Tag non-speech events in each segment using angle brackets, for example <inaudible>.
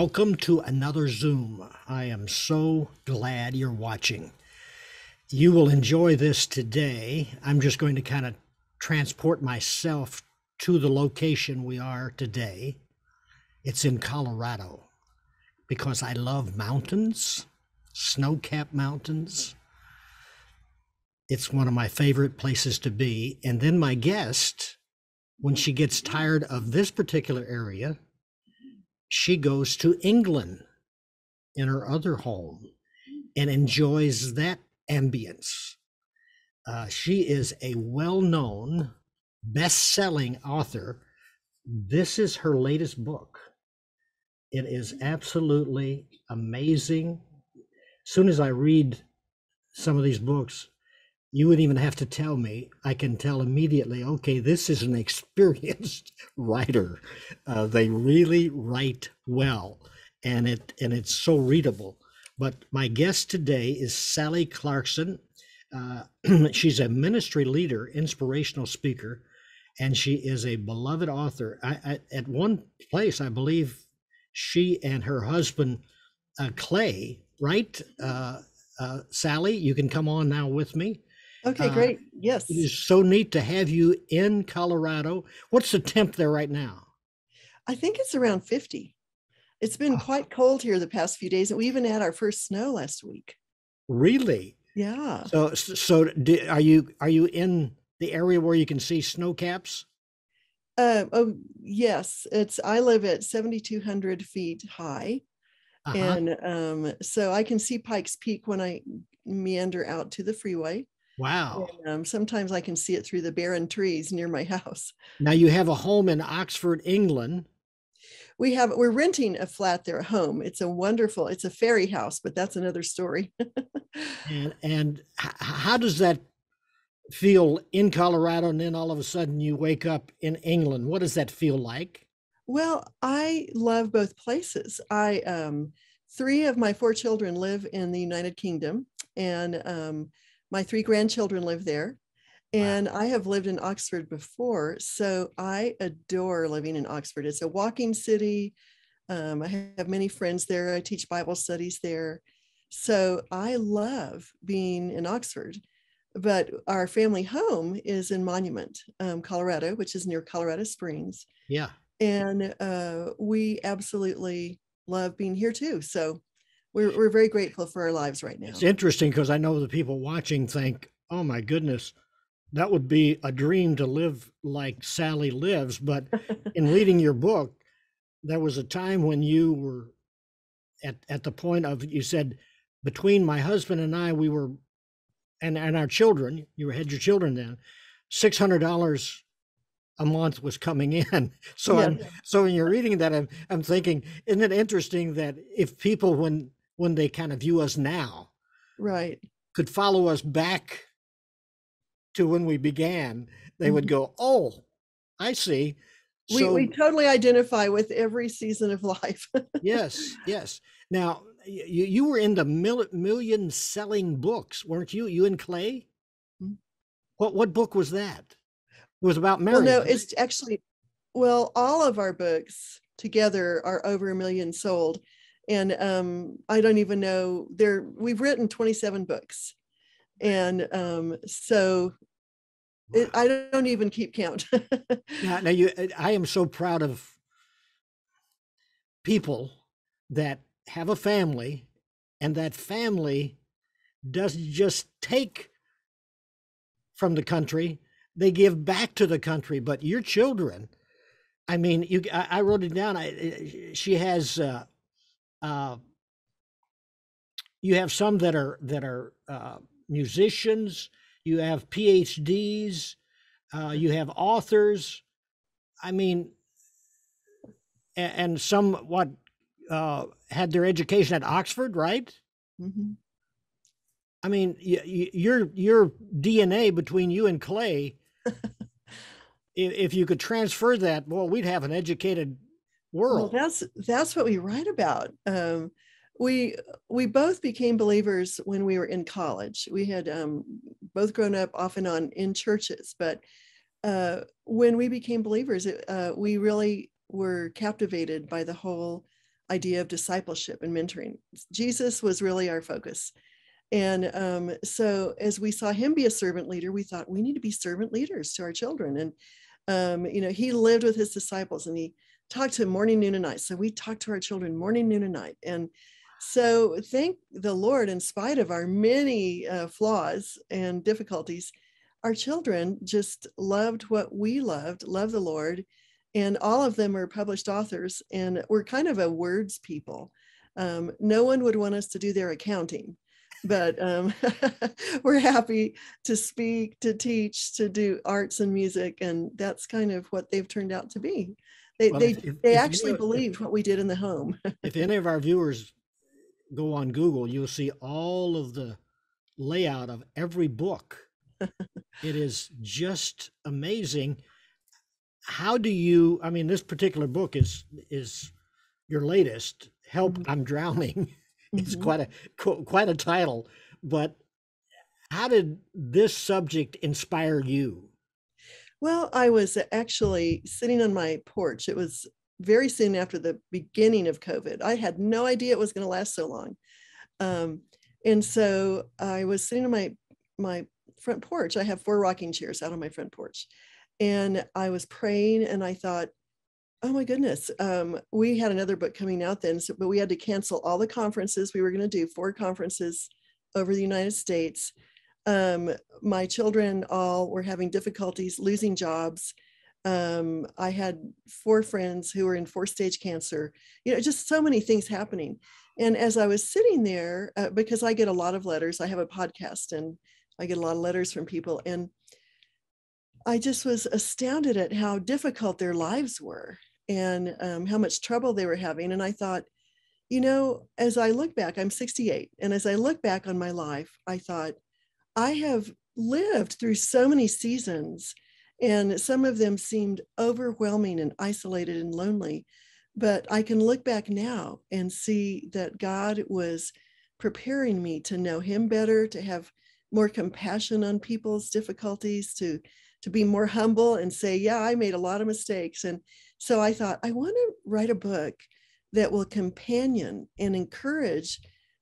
Welcome to another Zoom. I am so glad you're watching. You will enjoy this today. I'm just going to kind of transport myself to the location we are today. It's in Colorado because I love mountains, snow capped mountains. It's one of my favorite places to be. And then my guest, when she gets tired of this particular area, she goes to England in her other home and enjoys that ambience. Uh, she is a well known, best selling author. This is her latest book. It is absolutely amazing. As soon as I read some of these books, you wouldn't even have to tell me. I can tell immediately, okay, this is an <laughs> experienced writer. Uh, they really write well, and it and it's so readable. But my guest today is Sally Clarkson. Uh, <clears throat> she's a ministry leader, inspirational speaker, and she is a beloved author. I, I, at one place, I believe she and her husband, uh, Clay, right? Uh, uh, Sally, you can come on now with me. Okay, Uh, great. Yes. It is so neat to have you in Colorado. What's the temp there right now? I think it's around 50. It's been Oh. quite cold here the past few days, and we even had our first snow last week. Really? Yeah. So, so do, are you are you in the area where you can see snow caps? Uh, oh, yes. It's I live at 7,200 feet high, Uh-huh. and um, so I can see Pikes Peak when I meander out to the freeway. Wow. And, um, sometimes I can see it through the barren trees near my <laughs> house. Now you have a home in Oxford, England. We have we're renting a flat there, a home. It's a wonderful. It's a fairy house, but that's another story. <laughs> And and how does that feel in Colorado and then all of a sudden you wake up in England? What does that feel like? Well, I love both places. I um, three of my four children live in the United Kingdom, and um, my three grandchildren live there. Wow. And I have lived in Oxford before, so I adore living in Oxford. It's a walking city. Um, I have many friends there. I teach Bible studies there, so I love being in Oxford. But our family home is in Monument, um, Colorado, which is near Colorado Springs Yeah. and uh, we absolutely love being here too. So we're we're very grateful for our lives right now. It's interesting because I know the people watching think, "Oh my goodness, that would be a dream to live like Sally lives." But in <laughs> reading your book, there was a time when you were at at the point of you said, "Between my husband and I, we were, and and our children, you had your children then, six hundred dollars." A month was coming in, <laughs> so I'm so when you're reading that, I'm I'm thinking, isn't it interesting that if people when when they kind of view us now, Right. could follow us back to when we began, they would Mhm. go, "Oh, I see." We So we totally identify with every season of <laughs> life. yes, yes. Now you you were in the mil- million selling books, weren't you? You and Clay. Mhm. What what book was that? It was about well, marriage. no, it's actually well, all of our books together are over a million sold. And um, I don't even know there we've written 27 books. And um, so it, I don't even keep count. <laughs> Now, now you, I am so proud of people that have a family, and that family doesn't just take from the country; they give back to the country. But your children, I mean, you, I, I wrote it down. I, I- she has, uh, uh, you have some that are that are uh, musicians. You have PhDs. Uh, you have authors. I mean, and some what uh, had their education at Oxford, right? Mhm. I mean, y- y- your your DNA between you and Clay, <laughs> if you could transfer that, well, we'd have an educated Well, world. that's that's what we write about. Um, we we both became believers when we were in college. We had um, both grown up off and on in churches, but uh, when we became believers, it, uh, we really were captivated by the whole idea of discipleship and mentoring. Jesus was really our focus. And um, so as we saw him be a servant leader, we thought we need to be servant leaders to our children. And, um, you know, he lived with his disciples and he talked to morning, noon, and night. So we talk to our children morning, noon, and night. And so thank the Lord, in spite of our many uh, flaws and difficulties, our children just loved what we loved, loved the Lord. And all of them are published authors. And we're kind of a words people. Um, no one would want us to do their accounting but um, <laughs> we're happy to speak, to teach, to do arts and music, and that's kind of what they've turned out to be. They well, they, if, they if actually you, believed what we did in the home. <laughs> if any of our viewers go on Google, you'll see all of the layout of every book. it is just amazing. How do you? I mean, this particular book is is your latest. Help! Mm-hmm. I'm drowning. <laughs> It's mm-hmm. quite a quite a title, but how did this subject inspire you? Well, I was actually sitting on my porch. It was very soon after the beginning of COVID. I had no idea it was going to last so long. Um, and so I was sitting on my my front porch. I have four rocking chairs out on my front porch. And I was praying and I thought, Oh my goodness. Um, we had another book coming out then, so, but we had to cancel all the conferences we were going to do, four conferences over the United States. Um, my children all were having difficulties losing jobs. Um, I had four friends who were in four stage cancer, you know, just so many things happening. And as I was sitting there, uh, because I get a lot of letters, I have a podcast and I get a lot of letters from people. And I just was astounded at how difficult their lives were and um, how much trouble they were having. And I thought, you know, as I look back, I'm 68. And as I look back on my life, I thought, I have lived through so many seasons, and some of them seemed overwhelming and isolated and lonely. But I can look back now and see that God was preparing me to know Him better, to have more compassion on people's difficulties, to to be more humble and say, yeah, I made a lot of mistakes. And so I thought, I want to write a book that will companion and encourage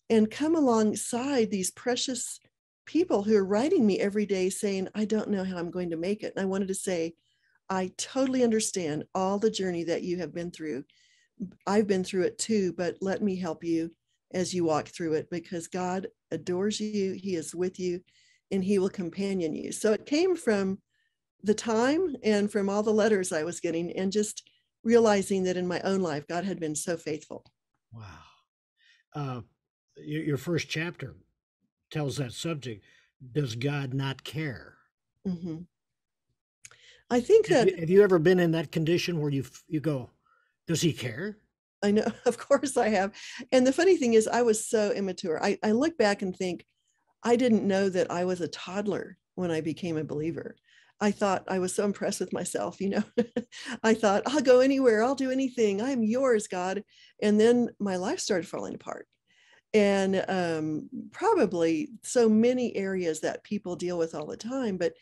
and come alongside these precious people who are writing me every day saying, I don't know how I'm going to make it. And I wanted to say, I totally understand all the journey that you have been through. I've been through it too, but let me help you as you walk through it because God adores you, He is with you, and He will companion you. So it came from the time and from all the letters I was getting, and just realizing that in my own life, God had been so faithful. Wow. Uh, your, your, first chapter tells that subject Does God not care? Mm-hmm. I think that. Have you, have you ever been in that condition where you you go, Does he care? I know, <laughs> of course I have. And the funny thing is, I was so immature. I, I look back and think, I didn't know that I was a toddler when I became a believer. I thought I was so impressed with myself, you know. <laughs> I thought, I'll go anywhere, I'll do anything. I'm yours, God. And then my life started falling apart. And um, probably so many areas that people deal with all the time. But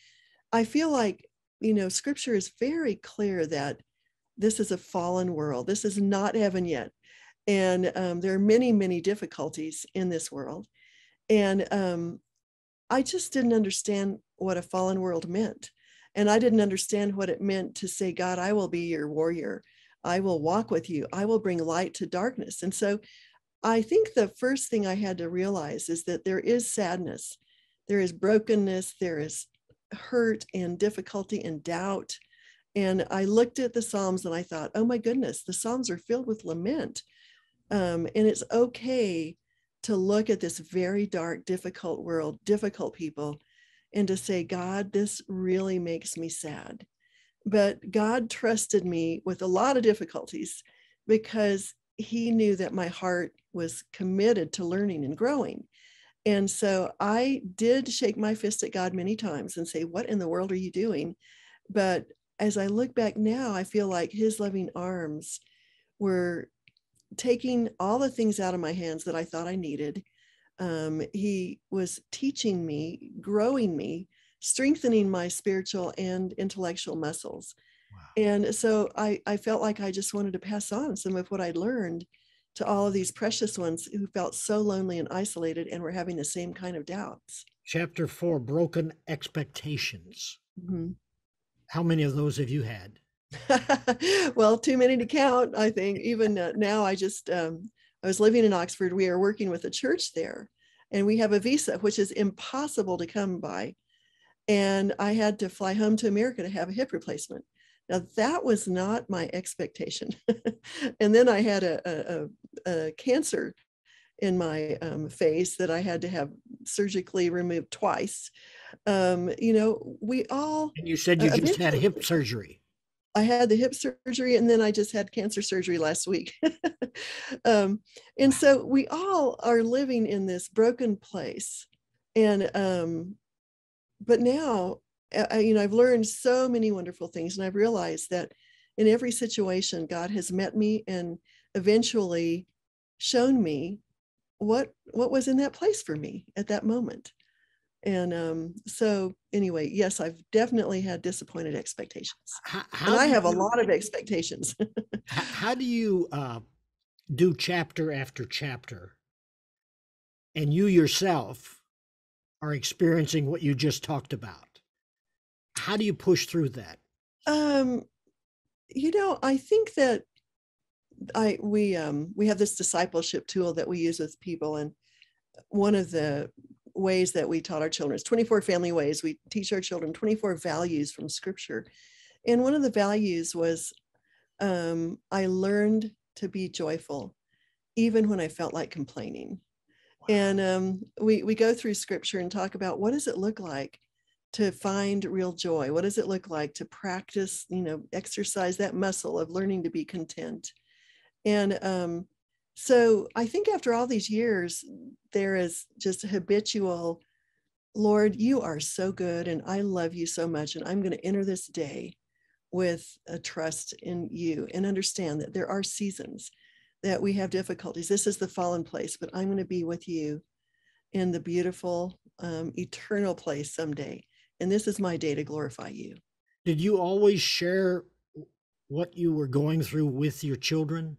I feel like, you know, scripture is very clear that this is a fallen world. This is not heaven yet. And um, there are many, many difficulties in this world. And um, I just didn't understand what a fallen world meant. And I didn't understand what it meant to say, God, I will be your warrior. I will walk with you. I will bring light to darkness. And so I think the first thing I had to realize is that there is sadness, there is brokenness, there is hurt and difficulty and doubt. And I looked at the Psalms and I thought, oh my goodness, the Psalms are filled with lament. Um, and it's okay to look at this very dark, difficult world, difficult people, and to say, God, this really makes me sad. But God trusted me with a lot of difficulties because he knew that my heart was committed to learning and growing. And so I did shake my fist at God many times and say, What in the world are you doing? But as I look back now, I feel like his loving arms were taking all the things out of my hands that I thought I needed um, he was teaching me, growing me, strengthening my spiritual and intellectual muscles. And so I, I felt like I just wanted to pass on some of what I'd learned to all of these precious ones who felt so lonely and isolated and were having the same kind of doubts. Chapter four broken expectations. Mhm. How many of those have you had? <laughs> well, too many to count, I think. Even uh, now, I just, um, I was living in Oxford. We are working with a church there, and we have a visa, which is impossible to come by. And I had to fly home to America to have a hip replacement. Now, that was not my expectation. <laughs> and then I had a, a, a, cancer in my um, face that I had to have surgically removed twice. Um, you know, we all. And you said you Uh, just had hip surgery. I had the hip surgery and then I just had cancer surgery last week. <laughs> um, and so we all are living in this broken place. And, um, but now, uh, uh, you know, I've learned so many wonderful things and I've realized that in every situation, God has met me and eventually shown me what, what was in that place for me at that moment. And um, so anyway, yes, I've definitely had disappointed expectations How, and I have a lot of expectations. <laughs> How do you uh, do chapter after chapter, and you yourself are experiencing what you just talked about? How do you push through that? um, you know, I think that I we um, we have this discipleship tool that we use with people, and one of the ways that we taught our children is 24 family ways. We teach our children 24 values from Scripture, and one of the values was um, I learned to be joyful, even when I felt like complaining. and um, we we go through scripture and talk about what does it look like to find real joy what does it look like to practice you know exercise that muscle of learning to be content and um, so i think after all these years there is just habitual lord you are so good and i love you so much and i'm going to enter this day with a trust in you and understand that there are seasons that we have difficulties. This is the fallen place, but I'm going to be with you in the beautiful, um, eternal place someday. And this is my day to glorify you. Did you always share what you were going through with your children?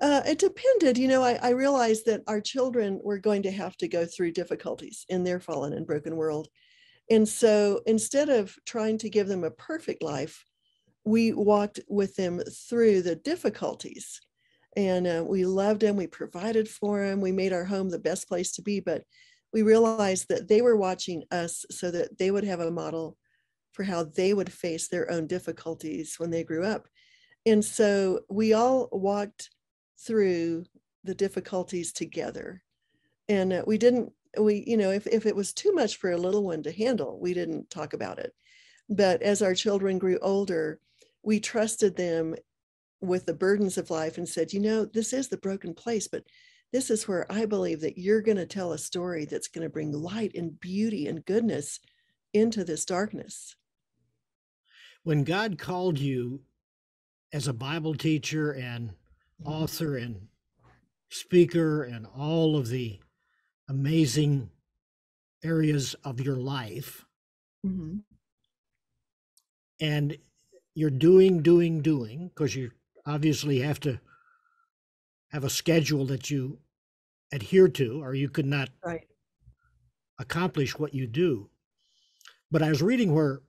Uh, it depended. You know, I, I realized that our children were going to have to go through difficulties in their fallen and broken world. And so instead of trying to give them a perfect life, we walked with them through the difficulties and uh, we loved them we provided for them we made our home the best place to be but we realized that they were watching us so that they would have a model for how they would face their own difficulties when they grew up. And so we all walked through the difficulties together. And uh, we didn't we you know if, if it was too much for a little one to handle we didn't talk about it. But as our children grew older we trusted them with the burdens of life and said, you know, this is the broken place, but this is where I believe that you're going to tell a story that's going to bring light and beauty and goodness into this darkness. When God called you as a Bible teacher and author and speaker and all of the amazing areas of your life, Mhm. and you're doing, doing, doing, because you obviously have to have a schedule that you adhere to, or you could not Right. accomplish what you do. But I was reading where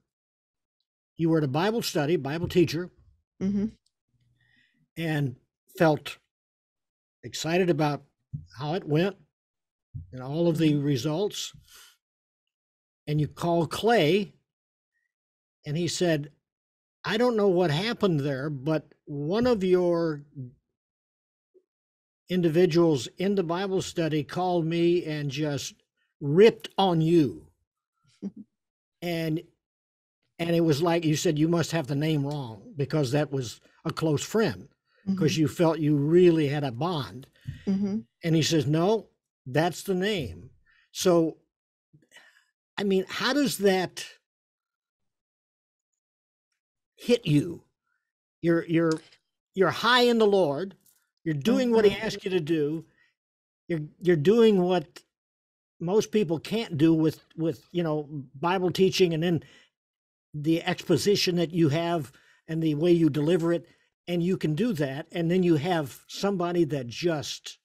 you were at a Bible study, Bible teacher, hmm and felt excited about how it went and all of the results. And you called Clay, and he said, I don't know what happened there, but one of your individuals in the Bible study called me and just ripped on you. <laughs> and and it was like you said you must have the name wrong because that was a close friend because you felt you really had a bond. hmm And he says, No, that's the name. So, I mean, how does that hit you? You're you're you're high in the Lord. You're doing what He Mhm. asked you to do. You're you're doing what most people can't do with with you know Bible teaching and then the exposition that you have and the way you deliver it and you can do that and then you have somebody that just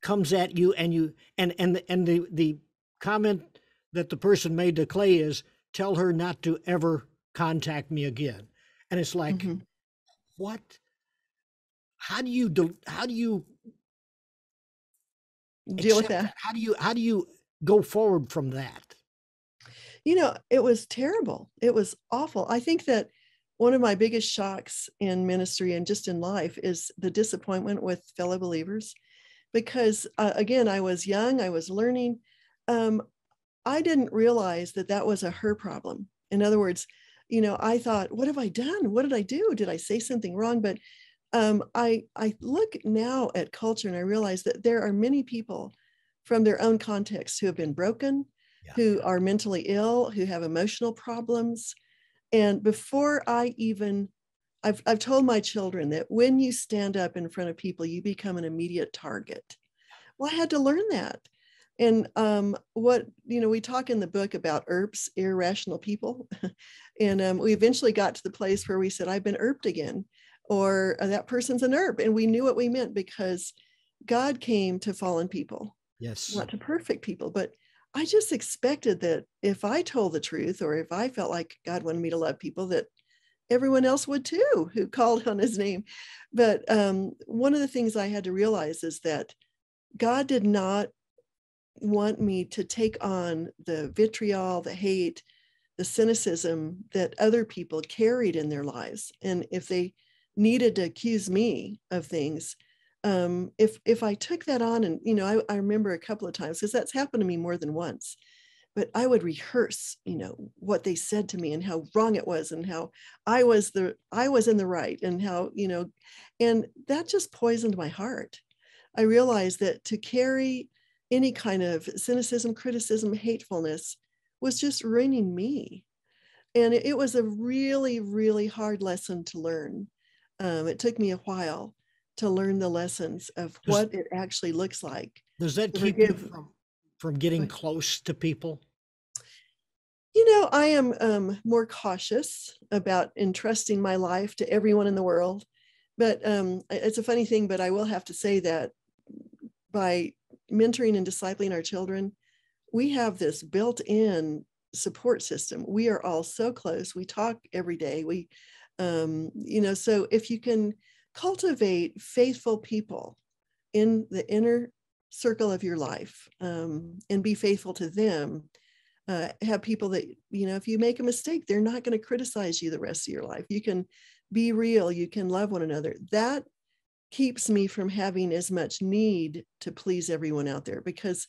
comes at you and you and and and the the comment that the person made to clay is tell her not to ever contact me again and it's like Mhm. what how do you do how do you Deal with that. that? how do you how do you go forward from that You know, it was terrible. It was awful. I think that one of my biggest shocks in ministry and just in life is the disappointment with fellow believers. Because uh, again, I was young, I was learning. Um, I didn't realize that that was a her problem. In other words, you know, I thought, what have I done? What did I do? Did I say something wrong? But um, I I look now at culture and I realize that there are many people from their own context who have been broken, Yeah. who are mentally ill, who have emotional problems. And before I even, I've, I've told my children that when you stand up in front of people, you become an immediate target. Well, I had to learn that. And um, what, you know, we talk in the book about ERPs, irrational people. <laughs> and um, we eventually got to the place where we said, I've been ERPed again, or "Uh, that person's an ERP. And we knew what we meant because God came to fallen people yes not to perfect people, but I just expected that if I told the truth or if I felt like God wanted me to love people, that everyone else would too who called on his name. But um, one of the things I had to realize is that God did not want me to take on the vitriol, the hate, the cynicism that other people carried in their lives. And if they needed to accuse me of things, um, if if I took that on, and you know, I, I remember a couple of times because that's happened to me more than once, but I would rehearse, you know, what they said to me and how wrong it was, and how I was the I was in the right, and how you know, and that just poisoned my heart. I realized that to carry any kind of cynicism, criticism, hatefulness was just ruining me, and it, it was a really, really hard lesson to learn. Um, it took me a while to learn the lessons of Does- what it actually looks like. does that keep you from from getting close to people You know, I am um, more cautious about entrusting my life to everyone in the world. But um, it's a funny thing, but I will have to say that by mentoring and discipling our children, we have this built in support system. We are all so close. We talk every day. We, um, you know, so if you can cultivate faithful people in the inner circle of your life um, and be faithful to them, uh, have people that you know if you make a mistake they're not going to criticize you the rest of your life. You can be real you can love one another. That keeps me from having as much need to please everyone out there because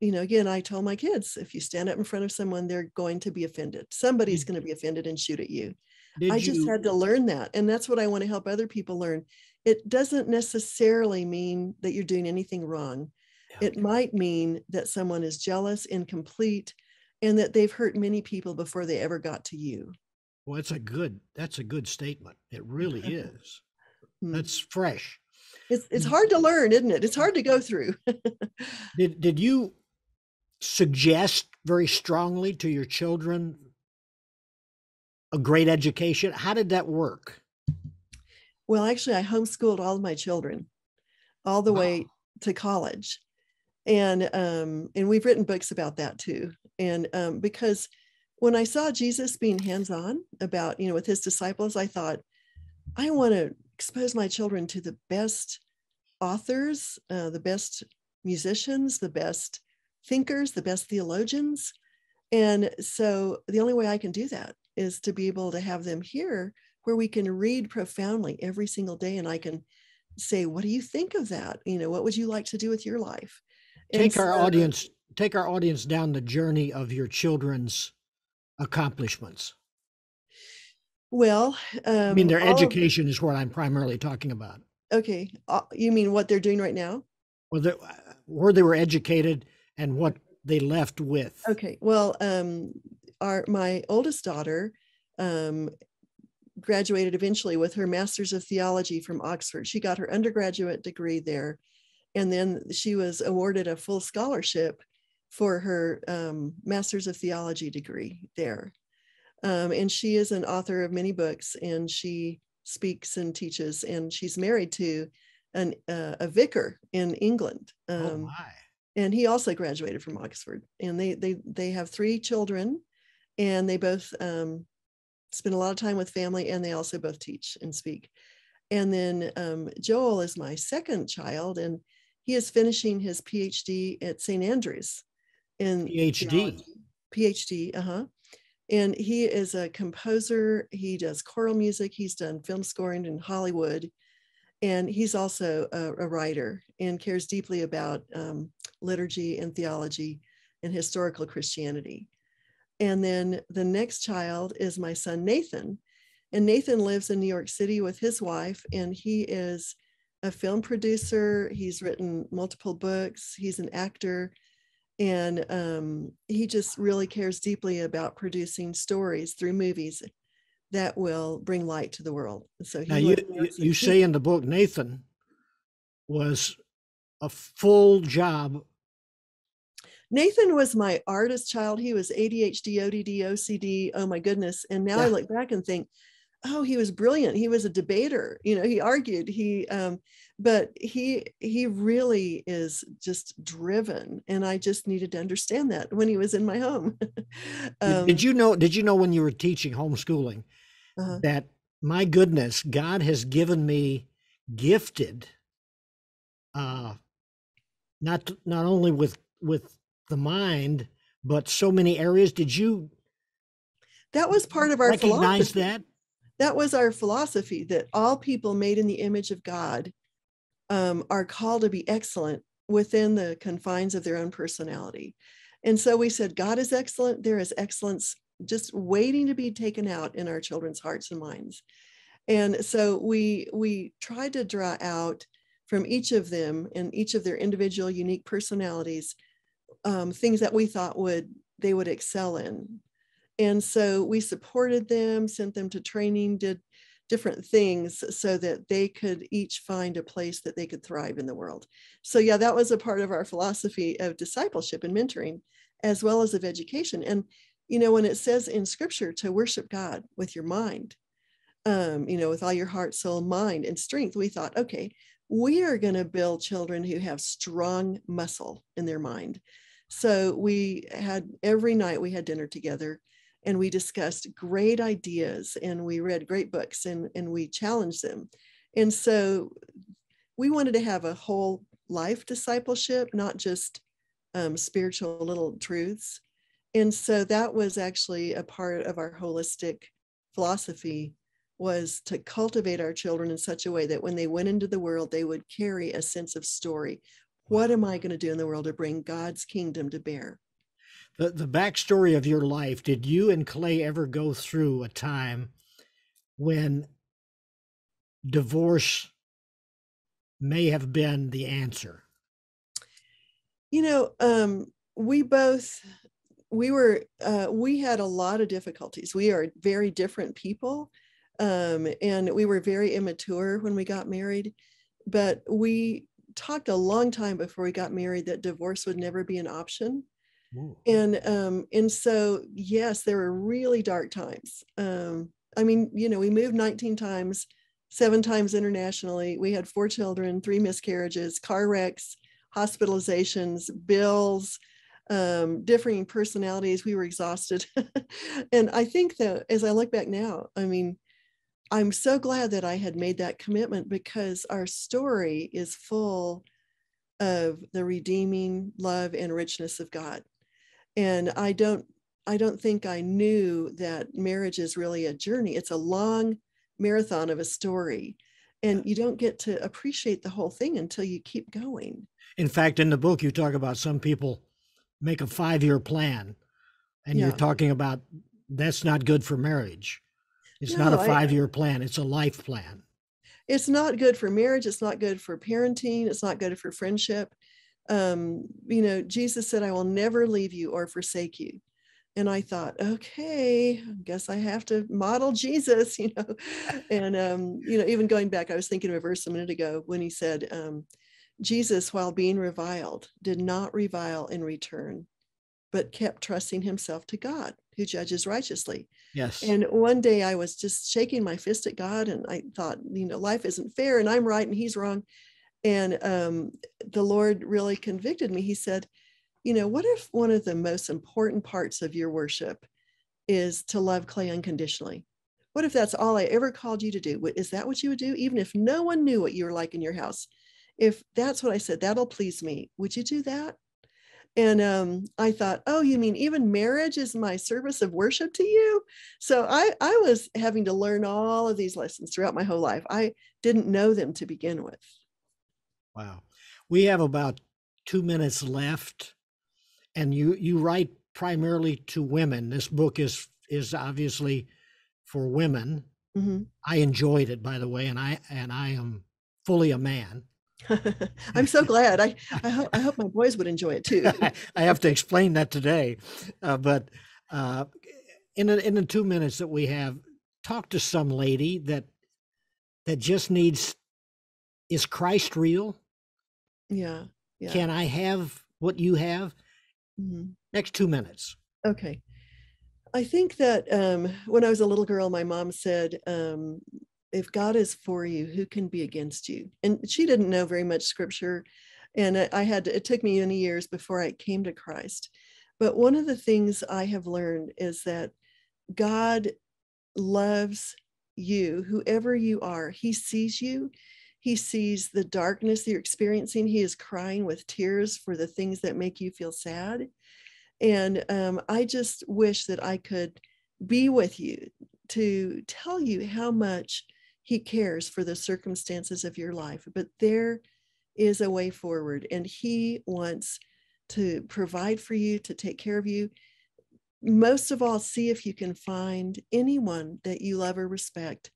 you know again i tell my kids if you stand up in front of someone they're going to be offended. Somebody's going to be offended and shoot at you did I you just had to learn that. And that's what I want to help other people learn. It doesn't necessarily mean that you're doing anything wrong. Yeah. It might mean that someone is jealous, incomplete, and that they've hurt many people before they ever got to you. well that's a good that's a good statement it really <laughs> is Hmm. that's fresh It's, it's hard to learn, isn't it? It's hard to go through. <laughs> Did did you suggest very strongly to your children a great education? How did that work? well, actually, I homeschooled all of my children all the way to college. And um, and we've written books about that too. And um, because when I saw Jesus being hands-on about, you know, with his disciples, I thought, I want to expose my children to the best authors, uh, the best musicians, the best thinkers, the best theologians. And so the only way I can do that is to be able to have them here where we can read profoundly every single day and I can say, what do you think of that? You know, what would you like to do with your life? Take our audience take our audience down the journey of your children's accomplishments. Well, um, I mean, their all of- education is what I'm primarily talking about. okay. Uh, you mean what they're doing right now? Whether where they were educated and what they left with. Okay. Well, um, our my oldest daughter um, graduated eventually with her master's of theology from Oxford. She got her undergraduate degree there, and then she was awarded a full scholarship for her um, master's of theology degree there. Um, and she is an author of many books and she speaks and teaches. And she's married to an, uh, a vicar in England. oh Um, my. and he also graduated from Oxford. And they they they have three children, and they both um, spend a lot of time with family, and they also both teach and speak. And then um, Joel is my second child, and he is finishing his PhD at St. Andrews in PhD. theology. PhD, uh huh. And he is a composer. He does choral music. He's done film scoring in Hollywood, and he's also a, a writer and cares deeply about um, liturgy and theology and historical Christianity. And then the next child is my son Nathan. And Nathan lives in New York City with his wife, and he is a film producer. He's written multiple books, he's an actor, and um, he just really cares deeply about producing stories through movies that will bring light to the world. So Now you lives in New you, York City. you say in the book Nathan was a full job. Nathan was my artist child. He was ADHD, ODD, OCD. Oh my goodness. And now I look back and think, oh, he was brilliant. He was a debater. You know, he argued. He, um, but he he really is just driven, and I just needed to understand that when he was in my home. <laughs> Did- um, did you know? Did you know when you were teaching homeschooling uh-huh. that my goodness, God has given me gifted, uh, not not only with with the mind, but so many areas. Did you that was part of our recognize philosophy. that? that was our philosophy that all people made in the image of God um, are called to be excellent within the confines of their own personality. And so we said, God is excellent. There is excellence just waiting to be taken out in our children's hearts and minds. And so we we tried to draw out from each of them and each of their individual unique personalities um, things that we thought would they would excel in. And so we supported them sent them to training did different things so that they could each find a place that they could thrive in the world. So yeah that was a part of our philosophy of discipleship and mentoring as well as of education. And you know when it says in scripture to worship god with your mind um, you know with all your heart soul mind and strength we thought okay we are going to build children who have strong muscle in their mind so we had every night we had dinner together and we discussed great ideas and we read great books and, and we challenged them. And so we wanted to have a whole life discipleship, not just um, spiritual little truths. And so that was actually a part of our holistic philosophy was to cultivate our children in such a way that when they went into the world, they would carry a sense of story. What am I going to do in the world to bring God's kingdom to bear? The the backstory of your life. Did you and Clay ever go through a time when divorce may have been the answer? You know, um, we both we were uh, we had a lot of difficulties. We are very different people, um, and we were very immature when we got married. But we talked a long time before we got married that divorce would never be an option. Ooh. And um, and so yes, there were really dark times. Um, I mean, you know, we moved 19 times, seven times internationally. We had four children, three miscarriages, car wrecks, hospitalizations, bills, um, differing personalities. We were exhausted. <laughs> and I think that as I look back now, I mean, I'm so glad that I had made that commitment because our story is full of the redeeming love and richness of God. And I don't I don't think I knew that marriage is really a journey. It's a long marathon of a story. And you don't get to appreciate the whole thing until you keep going. In fact, in the book, you talk about some people make a five year plan, and you're talking about that's not good for marriage. It's not a five year plan, it's a life plan. it's not good for marriage it's not good for parenting it's not good for friendship. Um, you know jesus said i will never leave you or forsake you. And i thought okay i guess i have to model jesus <laughs> you know? And um, you know even going back i was thinking of a verse a minute ago when he said um, jesus while being reviled did not revile in return but kept trusting himself to God, who judges righteously. Yes. And one day I was just shaking my fist at God and I thought, you know, life isn't fair and I'm right and he's wrong. And um, the Lord really convicted me. He said, you know, what if one of the most important parts of your worship is to love Clay unconditionally? What if that's all I ever called you to do? Is that what you would do? Even if no one knew what you were like in your house? If that's what I said, that'll please me. Would you do that? And um, I thought, oh, you mean even marriage is my service of worship to you? So I, I was having to learn all of these lessons throughout my whole life. I didn't know them to begin with. Wow. We have about two minutes left. And you, you write primarily to women. This book is is obviously for women. hmm I enjoyed it, by the way, and I and I am fully a man. <laughs> I'm so glad. I, I, hope, I hope my boys would enjoy it too. <laughs> I have to explain that today, uh, but uh, in the, in the two minutes that we have, talk to some lady that that just needs. Is Christ real? Yeah. Yeah. Can I have what you have? Mhm. Next two minutes. Okay. I think that um, when I was a little girl, my mom said, um, if God is for you, who can be against you? And she didn't know very much scripture. And I, had to, it took me many years before I came to Christ. But one of the things I have learned is that God loves you, whoever you are. He sees you. He sees the darkness that you're experiencing. He is crying with tears for the things that make you feel sad. And um, I just wish that I could be with you to tell you how much he cares for the circumstances of your life. But there is a way forward, and he wants to provide for you, to take care of you. Most of all, see if you can find anyone that you love or respect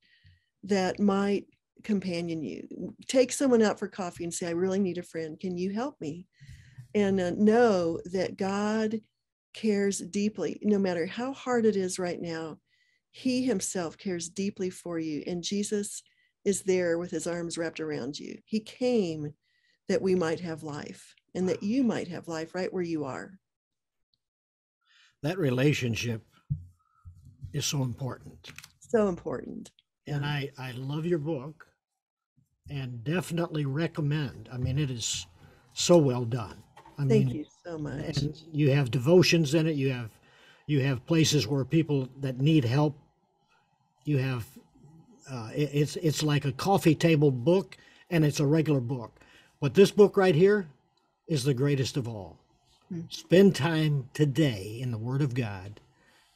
that might companion you. Take someone out for coffee and say, I really need a friend. Can you help me? And uh, know that God cares deeply, no matter how hard it is right now. He himself cares deeply for you. And Jesus is there with his arms wrapped around you. He came that we might have life and that you might have life right where you are. That relationship is so important. So important. And I, I love your book and definitely recommend. I mean, it is so well done. I Thank mean, you so much. and you have devotions in it. You have you have places where people that need help. You have uh, it- it's it's like a coffee table book, and it's a regular book. But this book right here is the greatest of all. Hmm. Spend time today in the Word of God,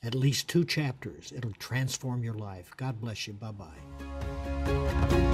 at least two chapters. It'll transform your life. God bless you. Bye bye.